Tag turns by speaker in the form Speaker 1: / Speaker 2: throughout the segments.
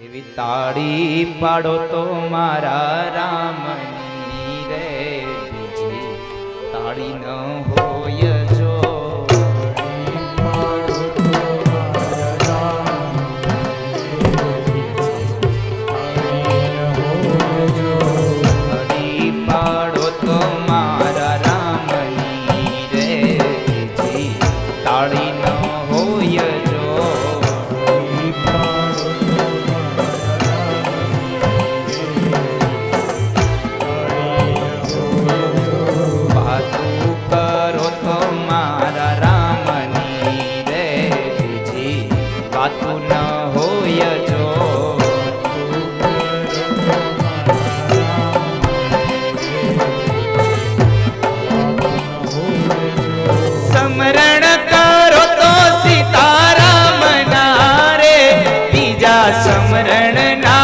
Speaker 1: એવી તાળી પાડો તો મારા રામ and now.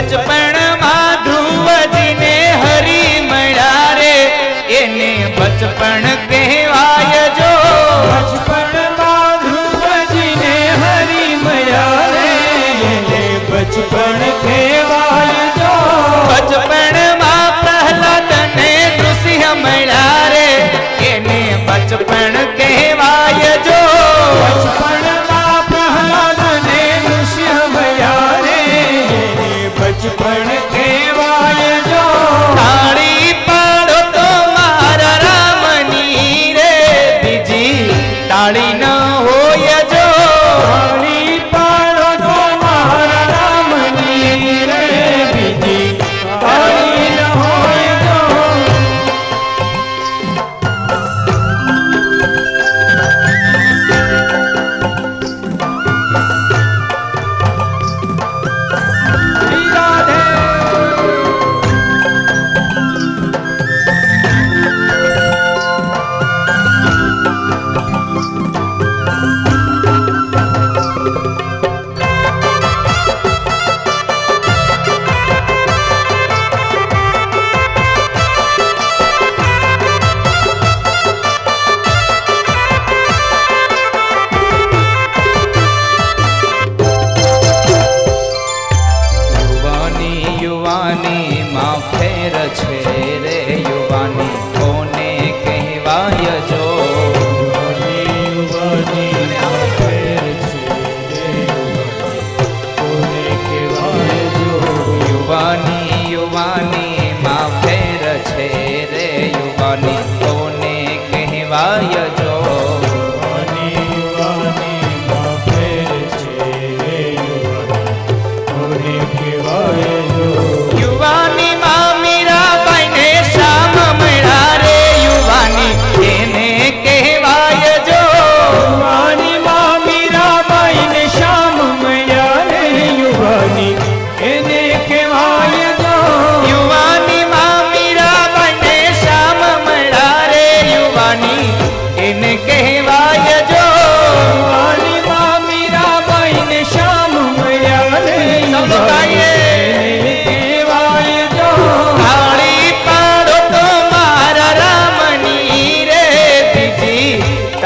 Speaker 1: બચપણમાં ધ્રુવજીને હરી મળ્યા રે. એને બચપણ કે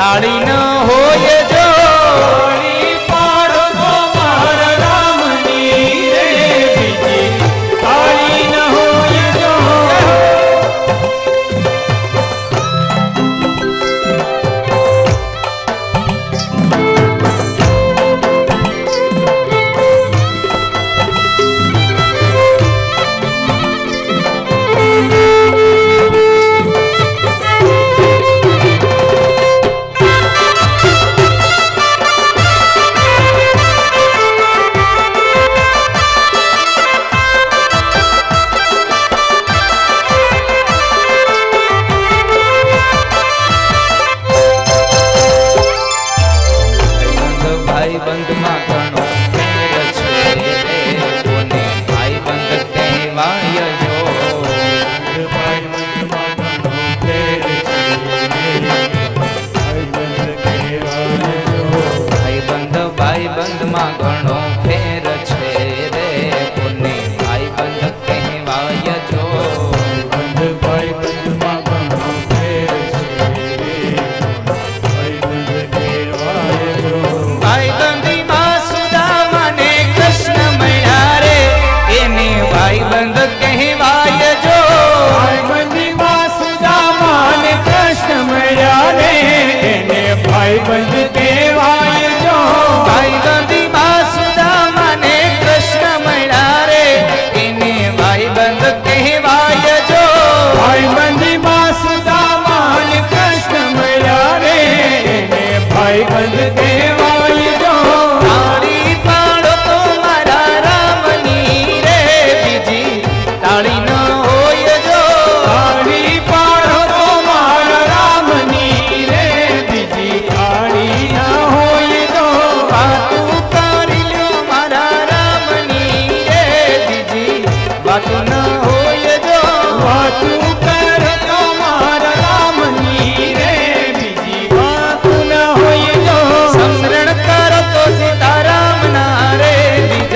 Speaker 1: લાડી ન હોય જો.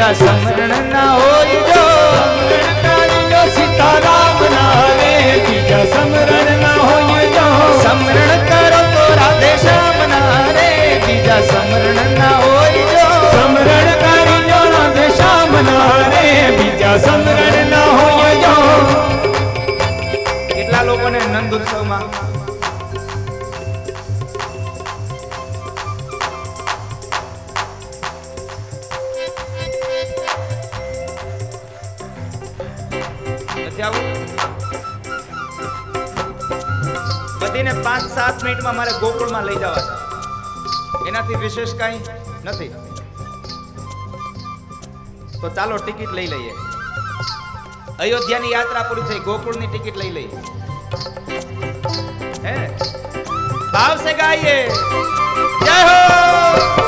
Speaker 2: સીતારામના સમરણ ના હોય જો
Speaker 1: સીતારામ ના હરે બીજા સમરણ ના હોય જો
Speaker 2: સમરણ
Speaker 1: કરો તો રાધે શ્યામ ના હરે બીજા સમરણ ના હોય
Speaker 2: સમરણ કરી જો રાધે શ્યામ ના હરે બીજા સમરણ ના હોય જો
Speaker 1: કેટલા લોકોને નંદ ઉત્સવમાં પાંચ સાત મિનિટમાં મારે ગોકુળમાં લઈ જવા છે. એનાથી વિશેષ કાંઈ નથી. તો ચાલો ટિકિટ લઈ લઈએ. અયોધ્યાની યાત્રા પૂરી થઈ, ગોકુળની ટિકિટ લઈ લઈએ. હે? ભાવ
Speaker 2: સે ગાઈએ. જય
Speaker 1: હો!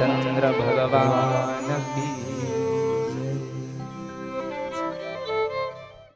Speaker 1: રામચંદ્ર ભગવાન